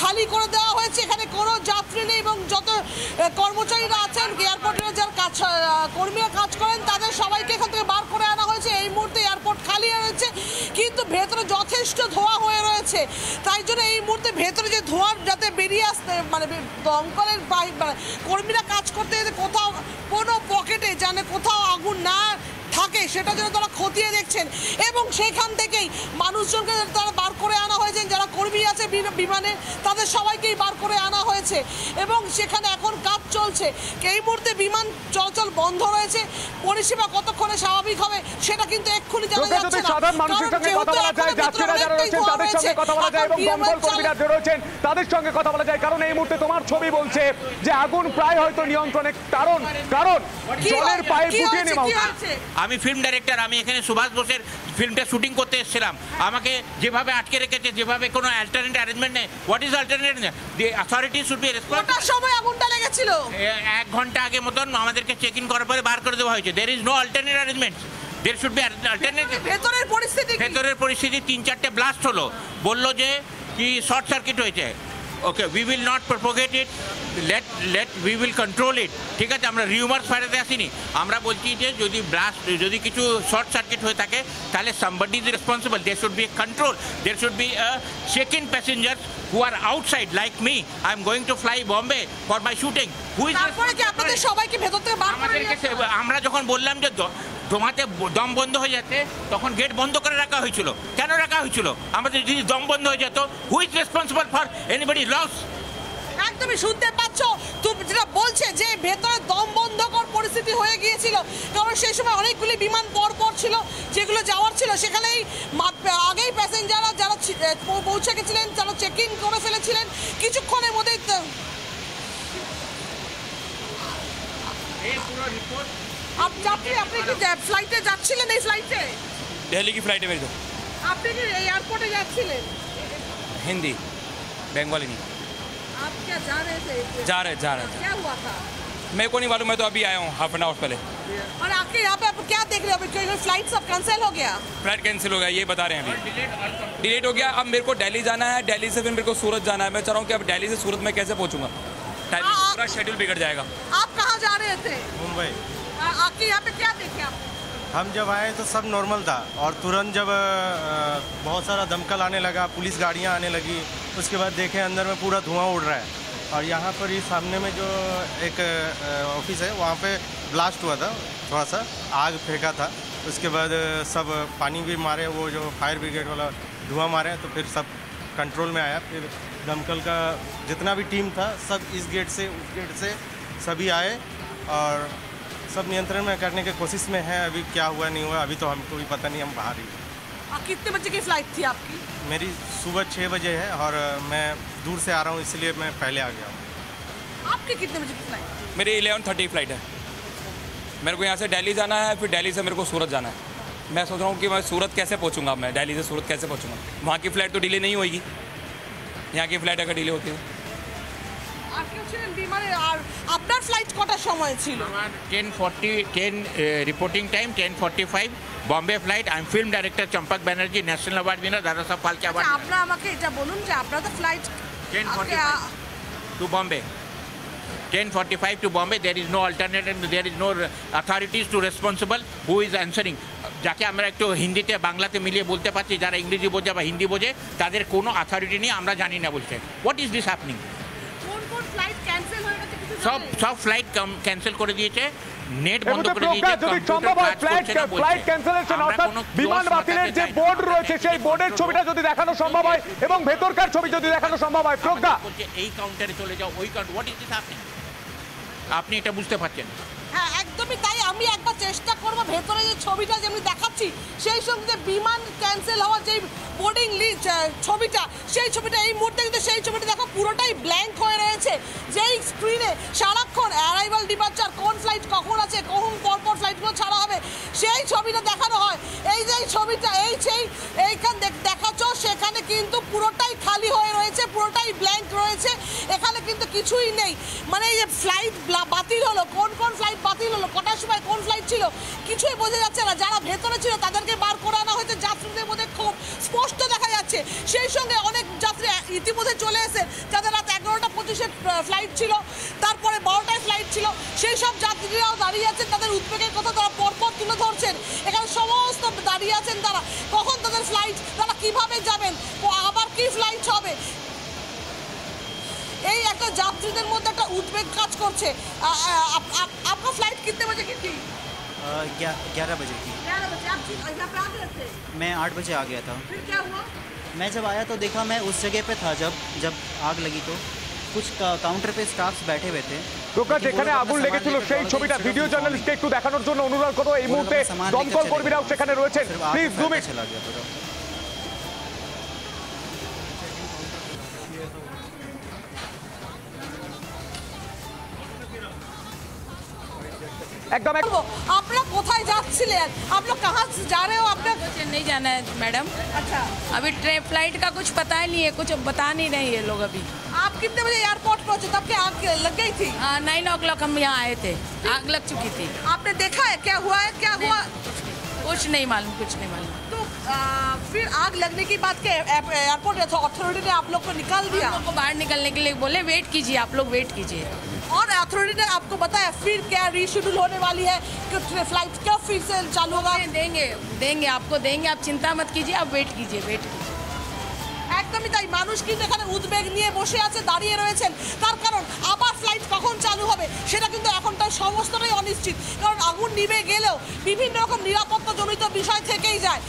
খালি করে দেওয়া হয়েছে। এখানে কোনো যাত্রী নেই এবং যত কর্মচারীরা আছেন, এয়ারপোর্টের যার কাজ কর্মীরা কাজ করেন, তাদের সবাইকে এখান থেকে বার করে আনা হয়েছে। এই মুহূর্তে এয়ারপোর্ট খালি রয়েছে, কিন্তু ভেতরে যথেষ্ট ধোয়া হয়ে রয়েছে। তাই জন্য এই মুহূর্তে ভেতরে যে ধোঁয়ার যাতে বেরিয়ে আসতে মানে দমকলের মানে কর্মীরা কাজ করতে কোথাও কোনো পকেটে জানে কোথাও আগুন না থাকে, সেটা যেন তারা খতিয়ে দেখছেন। এবং সেখান থেকেই মানুষজনকে তারা বার করে আনা হয়েছেন যারা কর্মী আছে বিমানে, তাদের সবাইকেই বার করে আনা হয়েছে। এবং সেখানে এখন কাজ চলছে। এই মুহূর্তে বিমান চলাচল বন্ধ রয়েছে। পরিষেবা কতক্ষণে স্বাভাবিক হবে সেটা কিন্তু এক্ষুনি জানা যাচ্ছে না। সাধারণ মানুষের সঙ্গে কথা বলা যায় যাত্রীরা যারা রয়েছেন তাদের সঙ্গে কথা বলা যায় এবং দমকল কর্মীরা যে রয়েছেন তাদের সঙ্গে কথা বলা যায়। কারণ এই মুহূর্তে তোমার ছবি বলছে যে আগুন প্রায় হয়তো নিয়ন্ত্রণে কারণ কারণ জলের? পাইপ ফুটিয়ে নেওয়া হচ্ছে। আমি ফিল্ম ডাইরেক্টর আমি এখানে সুভাষ বোসের ফিল্মটা শুটিং করতে এসেছিলাম। আমাকে যেভাবে আটকে রেখেছে যেভাবে কোনো অ্যাল্টারনেট অ্যারেঞ্জমেন্ট নেই। What is alternate the authority should be response সময় আগুনটা লেগেছিল। এক ঘণ্টা আগে মতন আমাদেরকে চেক ইন করার পরে বার করে দেওয়া হয়েছে। There is no alternate arrangement there should be alternative ভেতরের পরিস্থিতি ভেতরের পরিস্থিতি তিন চারটে ব্লাস্ট হলো। বলল যে কি শর্ট সার্কিট হয়েছে। Okay we will not propagate it let let we will control it ঠিক আছে আমরা রিউমার্স ফাটাতে আসিনি। আমরা বলছি যে যদি ব্লাস্ট যদি কিছু শর্ট সার্কিট হয়ে থাকে তাহলে somebody is responsible there should be control there should be in passenger who are outside like me I am going to fly Bombay for my shooting who is কি আপনাদের সবাইকে ভেতর থেকে আমাদেরকে আমরা যখন বললাম যে দমাতে দম বন্ধ হয়ে যেতে তখন গেট বন্ধ করে রাখা হয়েছিল। কেন রাখা হয়েছিল? আমাদের যদি দম বন্ধ হয়ে যেত who is responsible for anybody loss একদমই শুনতে পাচ্ছ? তুমি যেটা বলছে যে ভেতরে দম বন্ধকর পরিস্থিতি হয়ে গিয়েছিল কারণ সেই সময় অনেকগুলি বিমান পর পর ছিল যেগুলো যাওয়ার ছিল সেখানেই আগেই প্যাসেঞ্জাররা যারা পৌঁছে গেছিলেন যারা চেক ইন করে ফেলেছিলেন কিছুক্ষণের মধ্যেই তো- আপ- যাত্রী আপনি কি ফ্লাইটে যাচ্ছিলেন এই ফ্লাইটে दिल्ली की फ्लाइट है मेरी तो আপনি কি এই এয়ারপোর্টে যাচ্ছিলেন हिंदी बंगाली नहीं आप क्या जा रहे थे जा रहे जा रहे क्या हुआ था मेरे को नहीं मालूम मैं तो अभी आया हूँ हाफ एन आवर पहले और आके यहाँ पे आप क्या देख रहे हो अभी कोई फ्लाइट सब कैंसिल हो गया फ्लाइट कैंसिल हो गया ये बता रहे हैं अभी डिलेट हो गया अब मेरे को दिल्ली जाना है दिल्ली से फिर मेरे को सूरत जाना है मैं चाह रहा हूँ कि अब दिल्ली से सूरत में कैसे पहुँचूंगा टाइम हाँ, पूरा शेड्यूल बिगड़ जाएगा आप कहाँ जा रहे थे मुंबई आ- आके यहाँ पे क्या देखे आप? हम जब आए तो सब नॉर्मल था और तुरंत जब बहुत सारा दमकल आने लगा, पुलिस गाड़ियाँ आने लगी, उसके बाद देखे अंदर में पूरा धुआँ उड़ रहा है। और यहाँ पर ही सामने में जो एक ऑफ़िस है, वहाँ पे ब्लास्ट हुआ था थोड़ा सा आग फेंका था। उसके बाद सब पानी भी मारे, वो जो फायर ब्रिगेड वाला धुआँ मारे तो फिर सब कंट्रोल में आया। फिर दमकल का जितना भी टीम था, सब इस गेट से, उस गेट से सभी आए और सब नियंत्रण में करने की कोशिश में है अभी क्या हुआ नहीं हुआ अभी तो हमको भी पता नहीं हम बाहर ही कितने बजे की फ़्लाइट थी आपकी? मेरी सुबह छः बजे है और मैं दूर से आ रहा हूँ इसलिए मैं पहले आ गया हूँ। आपकी कितने बजे की फ़्लाइट मेरी इलेवन थर्टी फ़्लाइट है। मेरे को यहाँ से दिल्ली जाना है फिर दिल्ली से मेरे को सूरत जाना है। मैं सोच रहा हूँ कि मैं सूरत कैसे पहुँचूँगा मैं दिल्ली से सूरत कैसे पहुँचूँगा? वहाँ की फ़्लाइट तो डिले नहीं होगी यहाँ की फ़्लाइट अगर डिले होती है ছিলেন বিমানে আর আপনার ফ্লাইট কটার সময় ছিল আমার ten forty ten reporting time ten forty five Bombay flight I am film director Champak Banerjee national award winner দাদা কালকে আচ্ছা আবার আপনারা আমাকে এটা বলুন যে আপনারা তো flight 10:45 to Bombay. 10:45 to Bombay. There is no alternative. There is no authorities to responsible who is answering. যাকে আমরা একটু হিন্দিতে বাংলাতে মিলিয়ে বলতে পারছি যারা ইংরেজি বোঝে বা হিন্দি বোঝে তাদের কোনো অথরিটি নেই আমরা জানি না বলছে হোয়াট ইজ দিস হ্যাপনিং সব সব ফ্লাইট ক্যান্সেল করে দিয়েছে নেট বন্ধ করে দিয়েছে যদি সম্ভব হয় ফ্লাইট। ফ্লাইট ক্যান্সেলেশন অর্থাৎ বিমান বাতিলের যে বোর্ড রয়েছে সেই বোর্ডের ছবিটা যদি দেখানো সম্ভব হয় এবং ভেতরকার ছবি যদি দেখানো সম্ভব হয় প্রজ্ঞা। এই কাউন্টারে চলে যাও ওই count what is this happening আপনি এটা বুঝতে পারছেন একদমই তাই। আমি একবার চেষ্টা করব ভেতরে যে ছবিটা যেমনি দেখাচ্ছি, সেই সঙ্গে যে বিমান ক্যান্সেল হওয়ার যেই বোর্ডিং লিস্ট ছবিটা, সেই ছবিটা, এই মুহূর্তে কিন্তু সেই ছবিটা দেখো পুরোটাই ব্ল্যাঙ্ক হয়ে রয়েছে। যেই স্ক্রিনে সারাক্ষণ অ্যারাইভাল ডিপার্চার কোন ফ্লাইট কখন আছে, কখন পরপর ফ্লাইটগুলো ছাড়া হবে, সেই ছবিটা দেখানো হয়। এই যে ছবিটা, এই সেই, এইখান দেখ- দেখাচ্ছ, সেখানে কিন্তু পুরোটাই খালি হয়ে কিছুই নেই। মানে এই যে ফ্লাইট বাতিল হলো, কোন কোন ফ্লাইট বাতিল হলো, কটার সময় কোন ফ্লাইট ছিল, কিছুই বোঝা যাচ্ছে না। যারা ভেতরে ছিল, তাদেরকে বার করে আনা হয়েছে যাত্রীদের মধ্যে খুব স্পষ্ট দেখা যাচ্ছে। সেই সঙ্গে অনেক যাত্রী ইতিমধ্যে চলে এসে যাদের রাত এগারোটা পঁচিশে ফ্লাইট ছিল, তারপরে বারোটায় ফ্লাইট ছিল, সেই সব যাত্রীরাও দাঁড়িয়ে আছেন, তাদের উদ্বেগের কথা তারা পরপর তুলে ধরছেন। এখানে সমস্ত দাঁড়িয়ে আছেন তারা। যাত্রীদের মধ্যে একটা উদ্বেগ কাজ করছে আ- আ- আপ- আপ- আপনার ফ্লাইট कितने बजे की थी ग्यारह बजे की ग्यारह बजे आप यहाँ पे आ गए थे मैं आठ बजे आ गया था फिर क्या हुआ मैं जब आया तो देखा मैं उस जगह पे था जब जब आग लगी तो कुछ का- काउंटर पे स्टाफ्स बैठे हुए थे প্রকাশ लेकिन वो যেখানে लोग আগুন अपना লেগেছিল सामान সেই लेकर ছবিটা दौड़ गए, ভিডিও सिर्फ জার্নালিস্টকে একটু দেখানোর জন্য অনুরোধ করবো এই वो लोग মুহূর্তে अपना सामान लेकर দমকল चले কর্মীরাও गए। সেখানে রয়েছেন सिर्फ आग প্লিজ में দু একদম এক- বলবো, আপনারা কোথায় যাচ্ছিলেন আপনারা কাহা যা রে হো আপনার चेन्नई जाना है मैडम अच्छा अभी ट्रेन फ्लाइट का कुछ पता ही नहीं है कुछ बता नहीं रहे ये लोग अभी आप कितने बजे एयरपोर्ट पहुंचे तब क्या आग लग गई थी नाइन ओ क्लॉक हम यहाँ आए थे आग लग चुकी थी आपने देखा है क्या हुआ है क्या हुआ कुछ नहीं मालूम कुछ नहीं मालूम तो आ, फिर आग लगने की बात के एयरपोर्ट अथॉरिटी ने आप लोग को निकाल दिया हम लोग को बाहर निकलने के लिए बोले वेट कीजिए आप लोग वेट कीजिए और अथॉरिटी ने आपको बताया फिर क्या रीशेड्यूल होने वाली है कि फ्लाइट कब फिर से चालू होगा देंगे देंगे आपको देंगे आप चिंता मत कीजिए आप वेट कीजिए वेट कीजिए একদমই তাই মানুষ কিন্তু এখানে উদ্বেগ নিয়ে বসে আছে দাঁড়িয়ে রয়েছেন তার কারণ আবার ফ্লাইট কখন চালু হবে সেটা কিন্তু এখনটার সমস্তটাই অনিশ্চিত কারণ আগুন নিভে গেলেও বিভিন্ন রকম নিরাপত্তা জনিত বিষয় থেকেই যায়